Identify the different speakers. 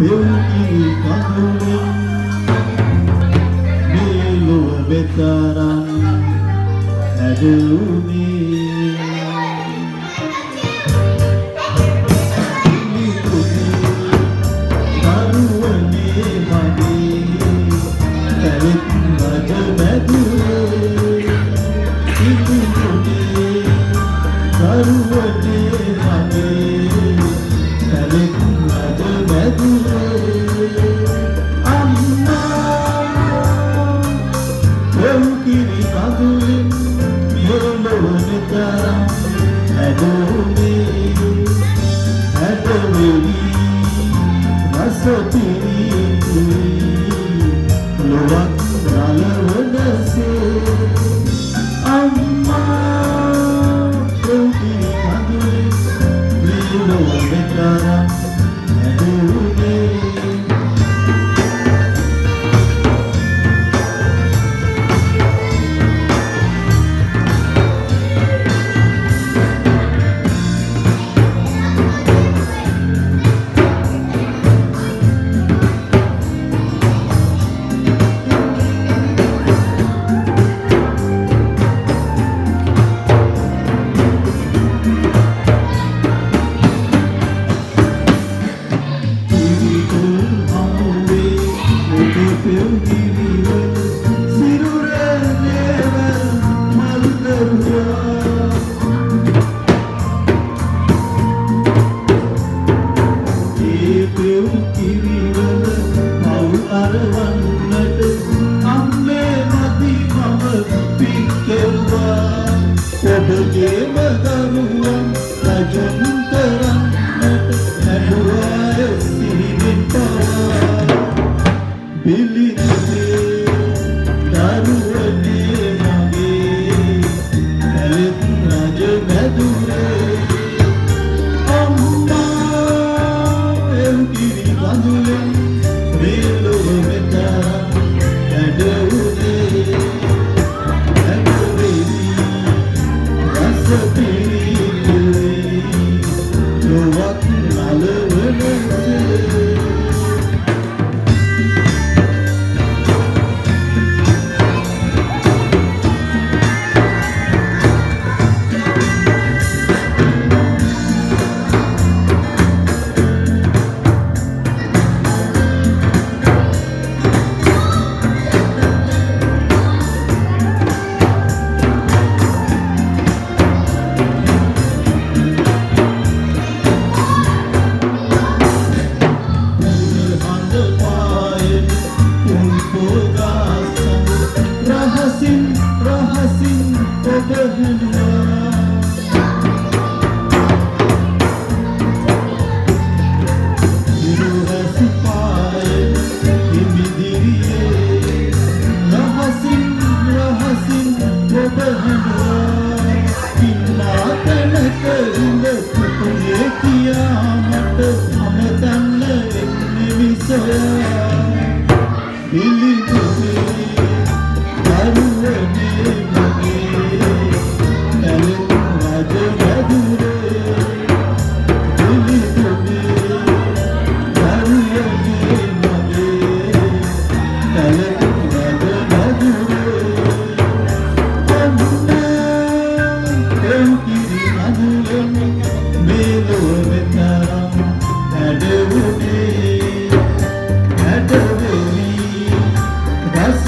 Speaker 1: පෙවුගිරි කඳුලින් මේ ලොව වෙතරන් හැඩුනේ කරුවනේ Lovak Ralar දරුවන් Thank you.